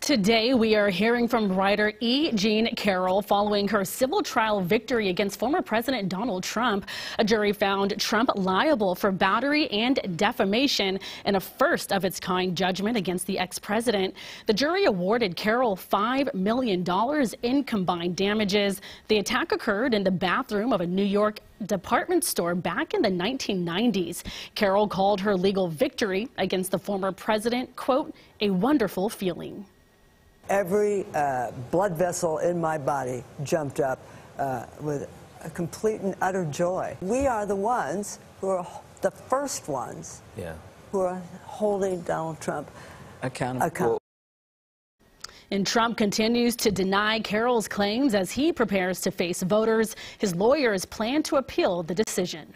Today, we are hearing from writer E. Jean Carroll following her civil trial victory against former President Donald Trump. A jury found Trump liable for battery and defamation in a first of its kind judgment against the ex-president. The jury awarded Carroll $5 million in combined damages. The attack occurred in the bathroom of a New York department store back in the 1990s. Carroll called her legal victory against the former president, quote, a wonderful feeling. Every uh, blood vessel in my body jumped up uh, with a complete and utter joy. We are the ones who are the first ones Yeah. who are holding Donald Trump Accountable. accountable. And Trump continues to deny Carroll's claims as he prepares to face voters. His lawyers plan to appeal the decision.